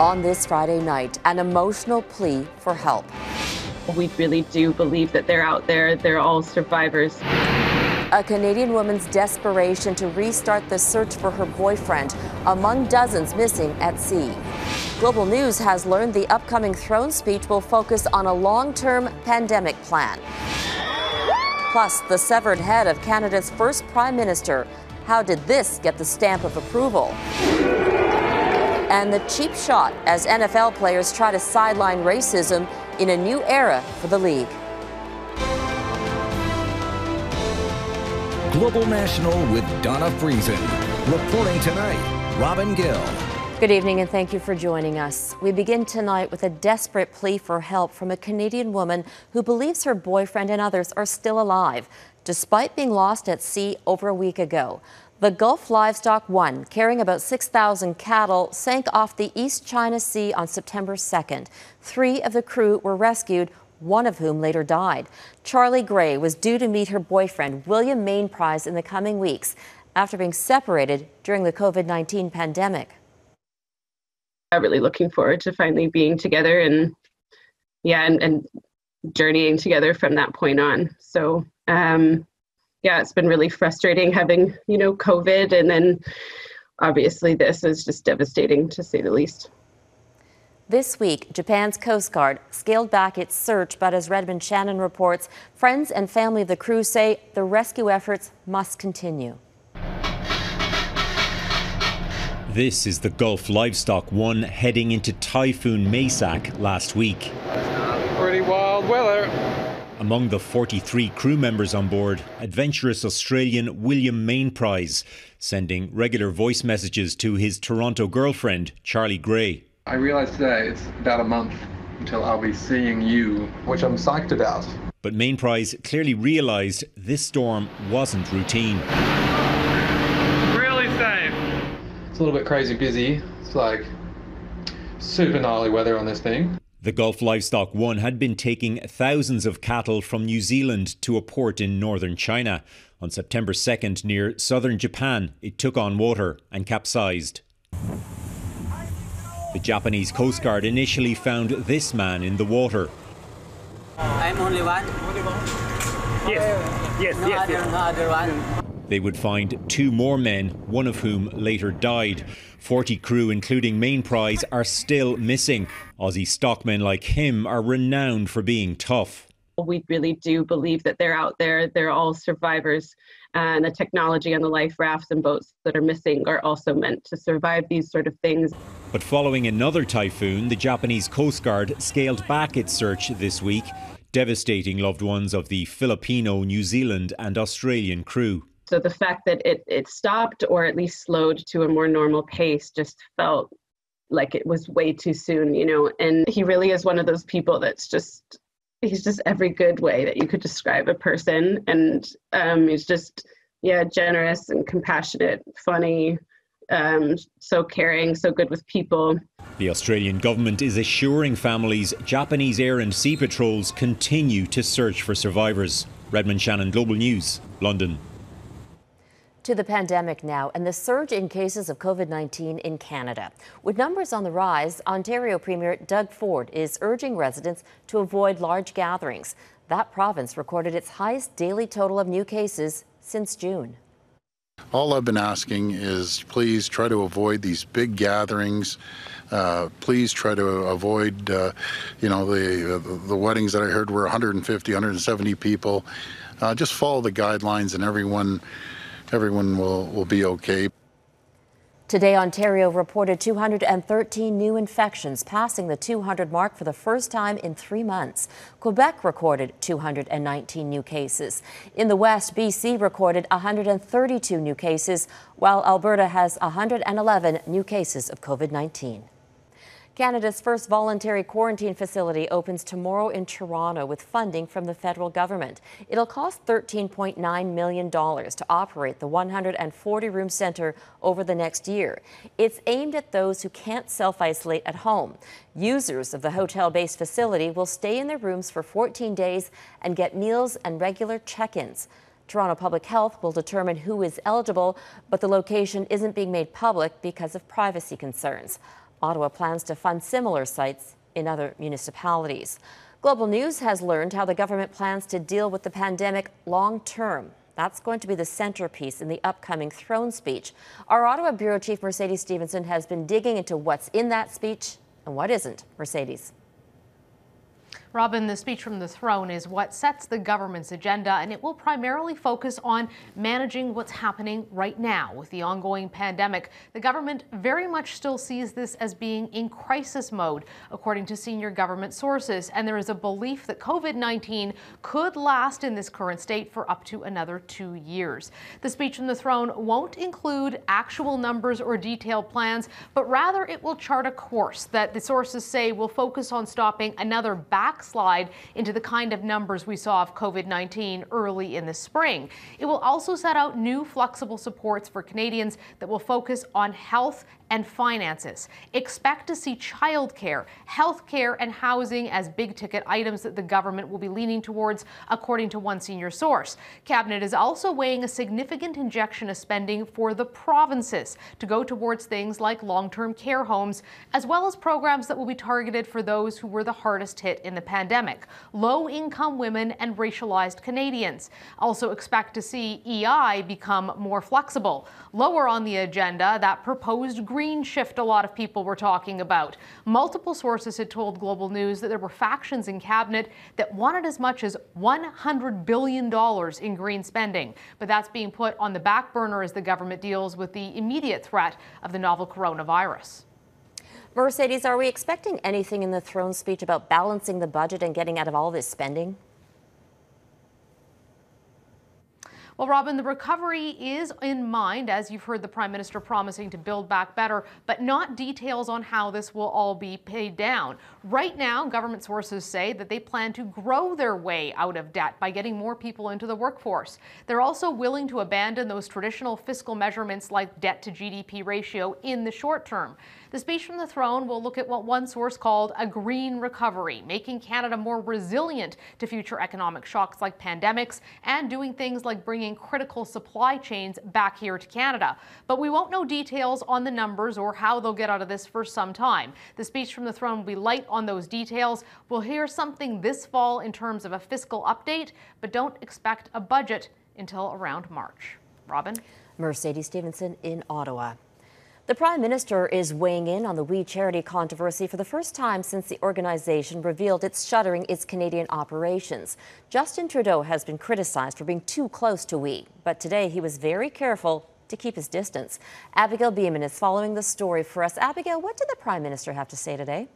On this Friday night, an emotional plea for help. We really do believe that they're out there. They're all survivors. A Canadian woman's desperation to restart the search for her boyfriend among dozens missing at sea. Global News has learned the upcoming throne speech will focus on a long term pandemic plan. Plus, the severed head of Canada's first Prime Minister. How did this get the stamp of approval? And the cheap shot as NFL players try to sideline racism in a new era for the league. Global National with Donna Friesen. Reporting tonight, Robin Gill. Good evening and thank you for joining us. We begin tonight with a desperate plea for help from a Canadian woman who believes her boyfriend and others are still alive, despite being lost at sea over a week ago. The Gulf Livestock One, carrying about 6,000 cattle, sank off the East China Sea on September 2nd. Three of the crew were rescued, one of whom later died. Charlie Grey was due to meet her boyfriend, William Mainprize, in the coming weeks after being separated during the COVID 19 pandemic. I'm really looking forward to finally being together and, yeah, and, and journeying together from that point on. So, um, yeah, it's been really frustrating having, you know, COVID and then obviously this is just devastating to say the least. This week, Japan's Coast Guard scaled back its search, but as Redmond Shannon reports, friends and family of the crew say the rescue efforts must continue. This is the Gulf Livestock One heading into Typhoon Maysak last week. Pretty wild weather. Among the 43 crew members on board, adventurous Australian William Mainprize, sending regular voice messages to his Toronto girlfriend, Charlie Grey. I realized today it's about a month until I'll be seeing you, which I'm psyched about. But Mainprize clearly realised this storm wasn't routine. Really safe. It's a little bit crazy busy. It's like super gnarly weather on this thing. The Gulf Livestock One had been taking thousands of cattle from New Zealand to a port in northern China. On September 2nd, near southern Japan, it took on water and capsized. The Japanese Coast Guard initially found this man in the water. I'm only one. Yes, yes, No yes, other, yes. no other one. They would find two more men, one of whom later died. 40 crew, including Mainprize, are still missing. Aussie stockmen like him are renowned for being tough. We really do believe that they're out there. They're all survivors. And the technology on the life rafts and boats that are missing are also meant to survive these sort of things. But following another typhoon, the Japanese Coast Guard scaled back its search this week, devastating loved ones of the Filipino, New Zealand, and Australian crew. So the fact that it, it stopped or at least slowed to a more normal pace just felt like it was way too soon, you know. And he really is one of those people that's just, he's just every good way that you could describe a person. And um, he's just, yeah, generous and compassionate, funny, um, so caring, so good with people. The Australian government is assuring families Japanese air and sea patrols continue to search for survivors. Redmond Shannon, Global News, London. To the pandemic now and the surge in cases of COVID 19 in Canada. With numbers on the rise, Ontario Premier Doug Ford is urging residents to avoid large gatherings. That province recorded its highest daily total of new cases since June. All I've been asking is please try to avoid these big gatherings. Uh, please try to avoid, uh, you know, the, the weddings that I heard were 150, 170 people. Uh, just follow the guidelines, and everyone, everyone will will be okay. Today, Ontario reported 213 new infections, passing the 200 mark for the first time in three months. Quebec recorded 219 new cases. In the West, BC recorded 132 new cases, while Alberta has 111 new cases of COVID 19. Canada's first voluntary quarantine facility opens tomorrow in Toronto with funding from the federal government. It'll cost $13.9 million to operate the 140 room center over the next year. It's aimed at those who can't self isolate at home. Users of the hotel based facility will stay in their rooms for 14 days and get meals and regular check ins. Toronto Public Health will determine who is eligible, but the location isn't being made public because of privacy concerns. Ottawa plans to fund similar sites in other municipalities. Global News has learned how the government plans to deal with the pandemic long term. That's going to be the centerpiece in the upcoming throne speech. Our Ottawa Bureau Chief Mercedes Stephenson has been digging into what's in that speech and what isn't. Mercedes. Robin, the speech from the throne is what sets the government's agenda, and it will primarily focus on managing what's happening right now with the ongoing pandemic. The government very much still sees this as being in crisis mode, according to senior government sources, and there is a belief that COVID 19 could last in this current state for up to another two years. The speech from the throne won't include actual numbers or detailed plans, but rather it will chart a course that the sources say will focus on stopping another back backslide into the kind of numbers we saw of COVID 19 early in the spring. It will also set out new flexible supports for Canadians that will focus on health and finances. Expect to see childcare, health care, and housing as big ticket items that the government will be leaning towards, according to one senior source. Cabinet is also weighing a significant injection of spending for the provinces to go towards things like long term care homes, as well as programs that will be targeted for those who were the hardest hit in the pandemic low income women and racialized Canadians. Also, expect to see EI become more flexible. Lower on the agenda, that proposed green shift a lot of people were talking about. Multiple sources had told Global News that there were factions in cabinet that wanted as much as $100 billion in green spending. But that's being put on the back burner as the government deals with the immediate threat of the novel coronavirus. Mercedes, are we expecting anything in the throne speech about balancing the budget and getting out of all this spending? Well, Robin, the recovery is in mind, as you've heard the Prime Minister promising to build back better, but not details on how this will all be paid down. Right now, government sources say that they plan to grow their way out of debt by getting more people into the workforce. They're also willing to abandon those traditional fiscal measurements like debt to GDP ratio in the short term. The speech from the throne will look at what one source called a green recovery, making Canada more resilient to future economic shocks like pandemics and doing things like bringing critical supply chains back here to Canada. But we won't know details on the numbers or how they'll get out of this for some time. The speech from the throne will be light on those details. We'll hear something this fall in terms of a fiscal update, but don't expect a budget until around March. Robin? Mercedes Stephenson in Ottawa. The Prime Minister is weighing in on the We Charity controversy for the first time since the organization revealed it's shuttering its Canadian operations. Justin Trudeau has been criticized for being too close to We, but today he was very careful to keep his distance. Abigail Bimman is following the story for us. Abigail, what did the Prime Minister have to say today?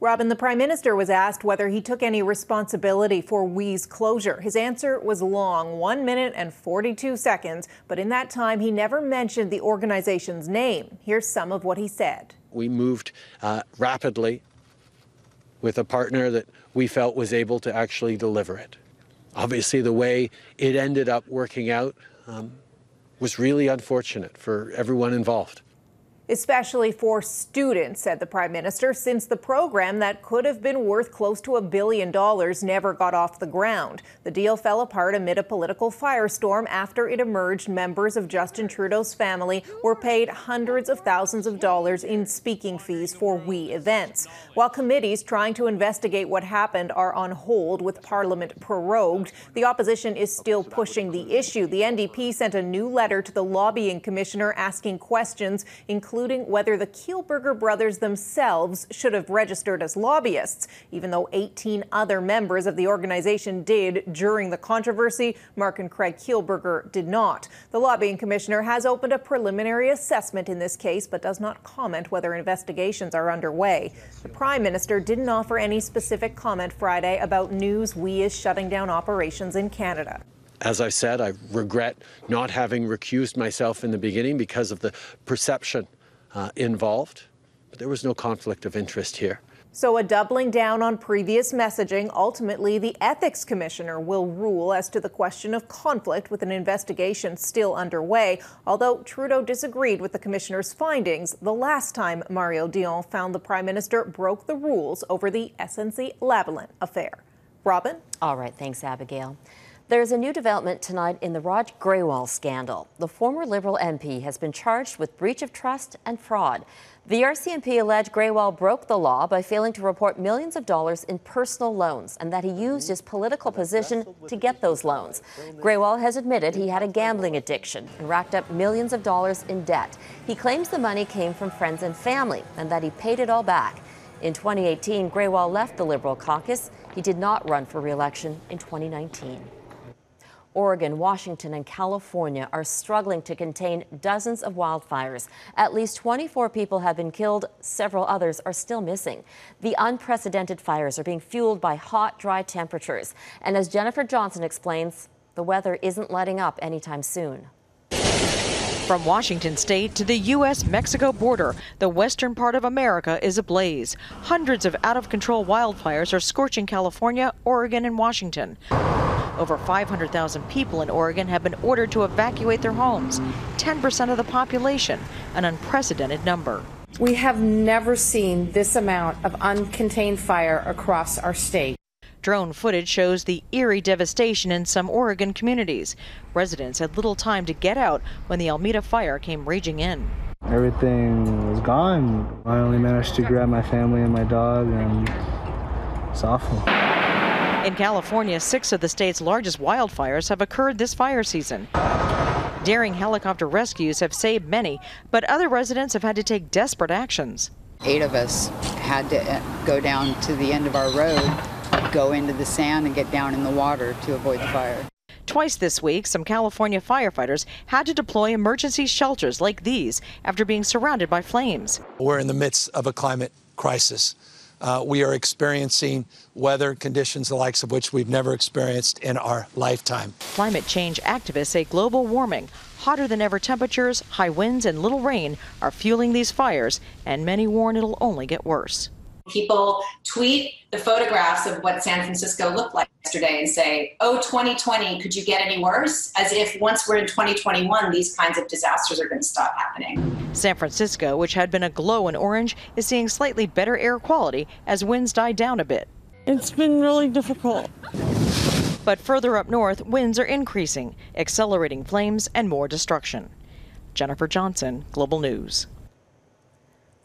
Robin, the Prime Minister was asked whether he took any responsibility for We's closure. His answer was long, one minute and 42 seconds, but in that time he never mentioned the organization's name. Here's some of what he said. We moved uh, rapidly with a partner that we felt was able to actually deliver it. Obviously, the way it ended up working out um, was really unfortunate for everyone involved especially for students, said the Prime Minister, since the program that could have been worth close to a billion dollars never got off the ground. The deal fell apart amid a political firestorm after it emerged members of Justin Trudeau's family were paid hundreds of thousands of dollars in speaking fees for We events. While committees trying to investigate what happened are on hold with Parliament prorogued, the opposition is still pushing the issue. The NDP sent a new letter to the lobbying commissioner asking questions, including including whether the Kielburger brothers themselves should have registered as lobbyists. Even though 18 other members of the organization did during the controversy, Marc and Craig Kielburger did not. The lobbying commissioner has opened a preliminary assessment in this case, but does not comment whether investigations are underway. The Prime Minister didn't offer any specific comment Friday about news we is shutting down operations in Canada. As I said, I regret not having recused myself in the beginning because of the perception uh, involved, but there was no conflict of interest here. So, a doubling down on previous messaging, ultimately, the Ethics Commissioner will rule as to the question of conflict with an investigation still underway. Although Trudeau disagreed with the Commissioner's findings the last time Mario Dion found the Prime Minister broke the rules over the SNC Lavalin affair. Robin? All right, thanks, Abigail. There's a new development tonight in the Raj Grewal scandal. The former Liberal MP has been charged with breach of trust and fraud. The RCMP alleged Grewal broke the law by failing to report millions of dollars in personal loans and that he used his political position to get those loans. Grewal has admitted he had a gambling addiction and racked up millions of dollars in debt. He claims the money came from friends and family and that he paid it all back. In 2018, Grewal left the Liberal caucus. He did not run for re-election in 2019. Oregon, Washington, and California are struggling to contain dozens of wildfires. At least 24 people have been killed, several others are still missing. The unprecedented fires are being fueled by hot, dry temperatures. And as Jennifer Johnson explains, the weather isn't letting up anytime soon. From Washington state to the U.S. Mexico border, the western part of America is ablaze. Hundreds of out of control wildfires are scorching California, Oregon, and Washington. Over 500,000 people in Oregon have been ordered to evacuate their homes, 10% of the population, an unprecedented number. We have never seen this amount of uncontained fire across our state. Drone footage shows the eerie devastation in some Oregon communities. Residents had little time to get out when the Almeda fire came raging in. Everything was gone. I only managed to grab my family and my dog, and it's awful. In California, six of the state's largest wildfires have occurred this fire season. Daring helicopter rescues have saved many, but other residents have had to take desperate actions. Eight of us had to uh, go down to the end of our road, go into the sand, and get down in the water to avoid the fire. Twice this week, some California firefighters had to deploy emergency shelters like these after being surrounded by flames. We're in the midst of a climate crisis. Uh, we are experiencing weather conditions the likes of which we've never experienced in our lifetime. Climate change activists say global warming, hotter than ever temperatures, high winds, and little rain are fueling these fires, and many warn it'll only get worse. People tweet the photographs of what San Francisco looked like yesterday and say, oh, 2020, could you get any worse? As if once we're in 2021, these kinds of disasters are going to stop happening. San Francisco, which had been aglow in orange, is seeing slightly better air quality as winds die down a bit. It's been really difficult. But further up north, winds are increasing, accelerating flames and more destruction. Jennifer Johnson, Global News.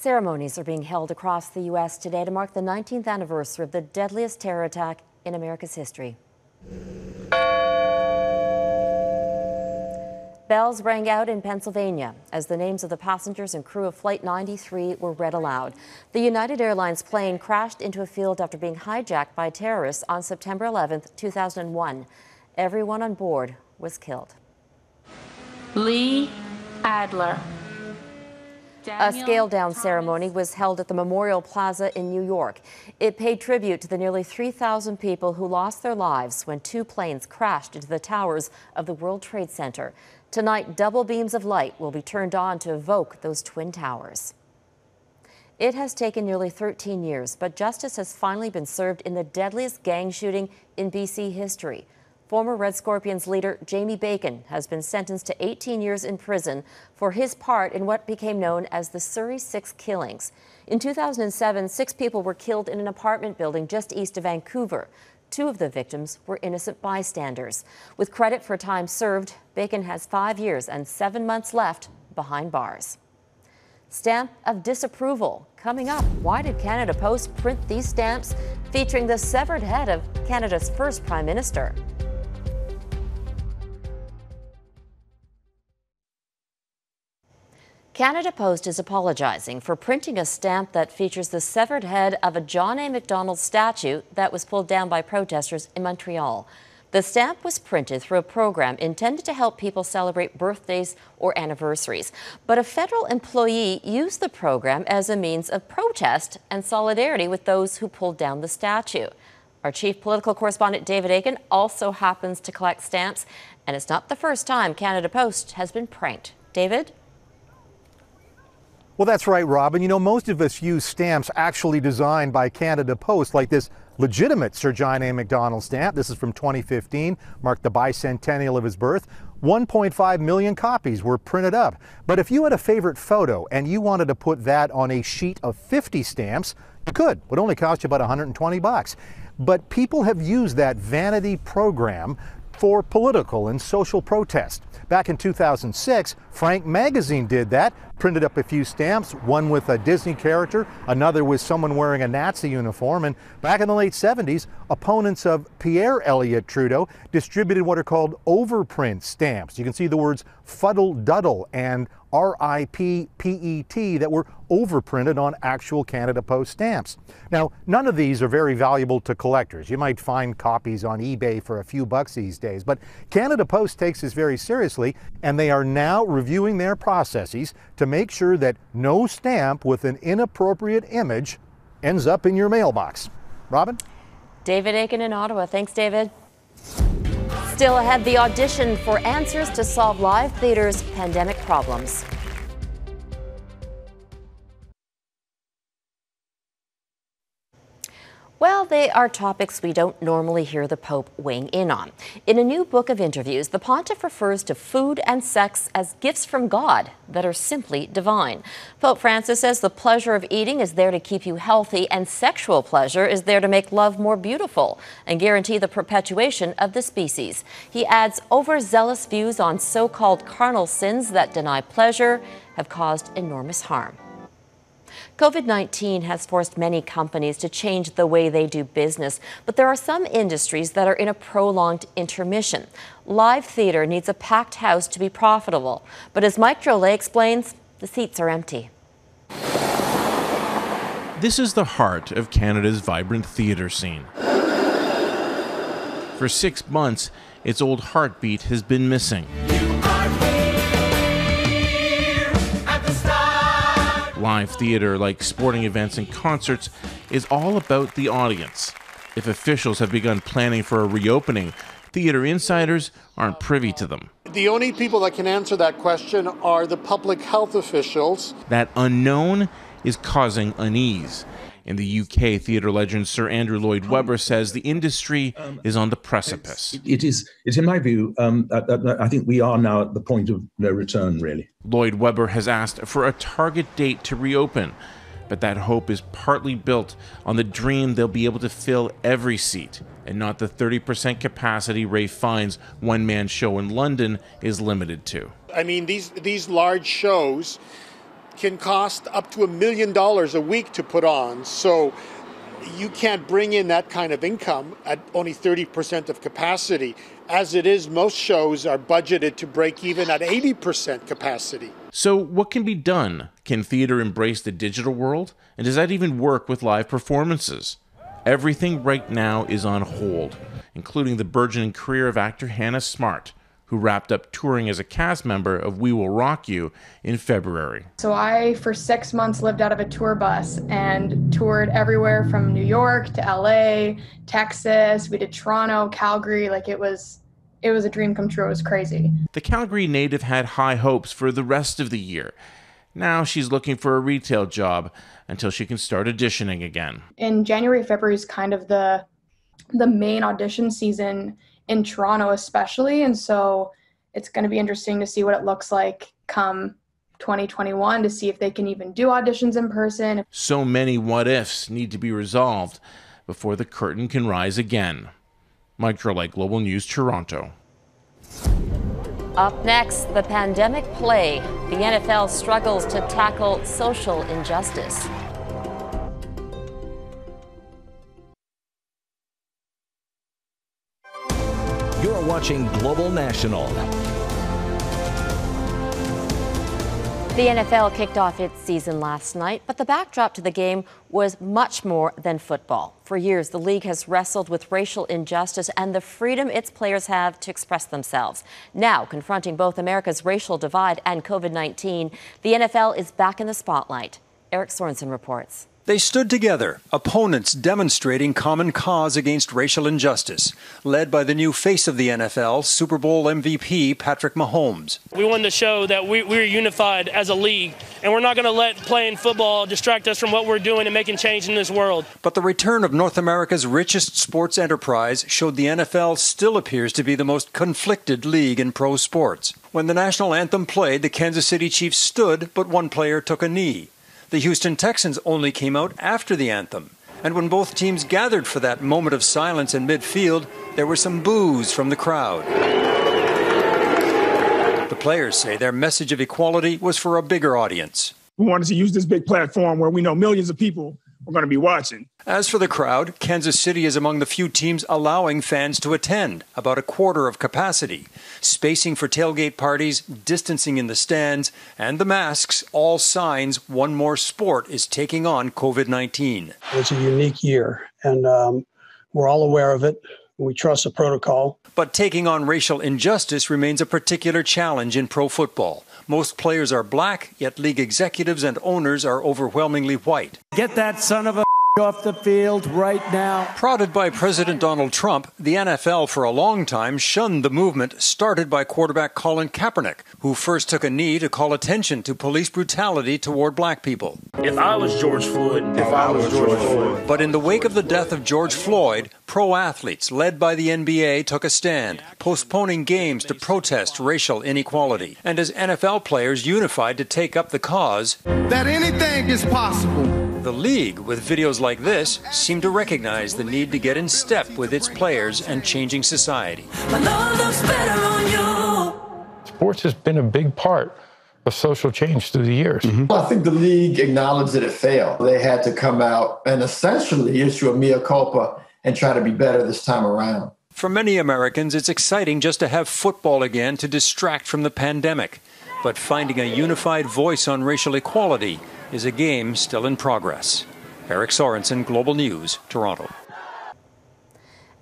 Ceremonies are being held across the U.S. today to mark the 19th anniversary of the deadliest terror attack in America's history. Bells rang out in Pennsylvania as the names of the passengers and crew of Flight 93 were read aloud. The United Airlines plane crashed into a field after being hijacked by terrorists on September 11, 2001. Everyone on board was killed. Lee Adler, a scaled down ceremony was held at the Memorial Plaza in New York. It paid tribute to the nearly 3,000 people who lost their lives when two planes crashed into the towers of the World Trade Center. Tonight, double beams of light will be turned on to evoke those twin towers. It has taken nearly 13 years, but justice has finally been served in the deadliest gang shooting in BC history. Former Red Scorpions leader Jamie Bacon has been sentenced to 18 years in prison for his part in what became known as the Surrey Six killings. In 2007, six people were killed in an apartment building just east of Vancouver. Two of the victims were innocent bystanders. With credit for time served, Bacon has five years and seven months left behind bars. Stamp of disapproval coming up. Why did Canada Post print these stamps featuring the severed head of Canada's first Prime Minister? Canada Post is apologizing for printing a stamp that features the severed head of a John A. Macdonald statue that was pulled down by protesters in Montreal. The stamp was printed through a program intended to help people celebrate birthdays or anniversaries. But a federal employee used the program as a means of protest and solidarity with those who pulled down the statue. Our chief political correspondent David Akin also happens to collect stamps, and it's not the first time Canada Post has been pranked. David? Well, that's right, Robin. You know, most of us use stamps actually designed by Canada Post, like this legitimate Sir John A. Macdonald stamp. This is from 2015, marked the bicentennial of his birth. 1.5 million copies were printed up. But if you had a favorite photo and you wanted to put that on a sheet of 50 stamps, You could. It would only cost you about 120 bucks. But people have used that vanity program for political and social protest. Back in 2006, Frank Magazine did that, printed up a few stamps, one with a Disney character, another with someone wearing a Nazi uniform. And back in the late 70s, opponents of Pierre Elliott Trudeau distributed what are called overprint stamps. You can see the words fuddle duddle and RIPPET that were overprinted on actual Canada Post stamps. Now, none of these are very valuable to collectors. You might find copies on eBay for a few bucks these days, but Canada Post takes this very seriously and they are now reviewing their processes to make sure that no stamp with an inappropriate image ends up in your mailbox. Robin? David Akin in Ottawa. Thanks, David. Still ahead, the audition for answers to solve live theater's pandemic problems. Well, they are topics we don't normally hear the Pope weighing in on. In a new book of interviews, the pontiff refers to food and sex as gifts from God that are simply divine. Pope Francis says the pleasure of eating is there to keep you healthy, and sexual pleasure is there to make love more beautiful and guarantee the perpetuation of the species. He adds overzealous views on so called carnal sins that deny pleasure have caused enormous harm. COVID 19 has forced many companies to change the way they do business, but there are some industries that are in a prolonged intermission. Live theater needs a packed house to be profitable, but as Mike Drolet explains, the seats are empty. This is the heart of Canada's vibrant theatre scene. For six months, its old heartbeat has been missing. Live theater, like sporting events and concerts, is all about the audience. If officials have begun planning for a reopening, theater insiders aren't privy to them. The only people that can answer that question are the public health officials. That unknown is causing unease. In the UK, theatre legend Sir Andrew Lloyd Webber says the industry is on the precipice. It is, it's in my view, um, I, I think we are now at the point of no return, really. Lloyd Webber has asked for a target date to reopen, but that hope is partly built on the dream they'll be able to fill every seat and not the 30% capacity Ralph Fiennes' one man show in London is limited to. I mean, these, these large shows can cost up to a million dollars a week to put on. So you can't bring in that kind of income at only 30% of capacity. As it is, most shows are budgeted to break even at 80% capacity. So, what can be done? Can theater embrace the digital world? And does that even work with live performances? Everything right now is on hold, including the burgeoning career of actor Hannah Smart, who wrapped up touring as a cast member of We Will Rock You in February. So I, for six months, lived out of a tour bus and toured everywhere from New York to LA, Texas. We did Toronto, Calgary. Like it was, it was a dream come true. It was crazy. The Calgary native had high hopes for the rest of the year. Now she's looking for a retail job until she can start auditioning again. In January, February is kind of the the main audition season in Toronto, especially. And so it's going to be interesting to see what it looks like come 2021 to see if they can even do auditions in person. So many what ifs need to be resolved before the curtain can rise again. Mike Drolet, Global News, Toronto. Up next, the pandemic play. The NFL struggles to tackle social injustice. Watching Global National. The NFL kicked off its season last night, but the backdrop to the game was much more than football. For years, the league has wrestled with racial injustice and the freedom its players have to express themselves. Now, confronting both America's racial divide and COVID 19, the NFL is back in the spotlight. Eric Sorensen reports. They stood together, opponents demonstrating common cause against racial injustice, led by the new face of the NFL, Super Bowl MVP Patrick Mahomes. We wanted to show that we, we're unified as a league, and we're not going to let playing football distract us from what we're doing and making change in this world. But the return of North America's richest sports enterprise showed the NFL still appears to be the most conflicted league in pro sports. When the national anthem played, the Kansas City Chiefs stood, but one player took a knee. The Houston Texans only came out after the anthem. And when both teams gathered for that moment of silence in midfield, there were some boos from the crowd. The players say their message of equality was for a bigger audience. We wanted to use this big platform where we know millions of people are going to be watching. As for the crowd, Kansas City is among the few teams allowing fans to attend, about a quarter of capacity. Spacing for tailgate parties, distancing in the stands, and the masks, all signs one more sport is taking on COVID 19. It's a unique year, and um, we're all aware of it. We trust the protocol. But taking on racial injustice remains a particular challenge in pro football. Most players are black, yet league executives and owners are overwhelmingly white. Get that son of a off the field right now. Prodded by President Donald Trump, the NFL for a long time shunned the movement started by quarterback Colin Kaepernick, who first took a knee to call attention to police brutality toward black people. If I was George Floyd, if I was George Floyd. But in the wake of the death of George Floyd, pro athletes led by the NBA took a stand, postponing games to protest racial inequality. And as NFL players unified to take up the cause, that anything is possible. The league, with videos like this, seem to recognize the need to get in step with its players and changing society. Sports has been a big part of social change through the years. Mm-hmm. I think the league acknowledged that it failed. They had to come out and essentially issue a mea culpa and try to be better this time around. For many Americans, it's exciting just to have football again to distract from the pandemic. But finding a unified voice on racial equality is a game still in progress. Eric Sorensen, Global News, Toronto.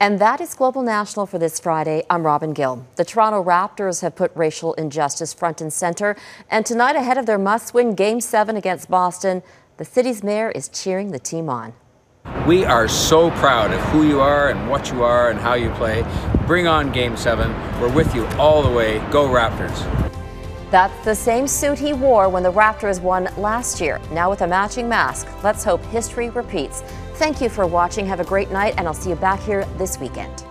And that is Global National for this Friday. I'm Robin Gill. The Toronto Raptors have put racial injustice front and center. And tonight, ahead of their must win Game 7 against Boston, the city's mayor is cheering the team on. We are so proud of who you are and what you are and how you play. Bring on Game 7. We're with you all the way. Go Raptors. That's the same suit he wore when the Raptors won last year. Now with a matching mask. Let's hope history repeats. Thank you for watching. Have a great night, and I'll see you back here this weekend.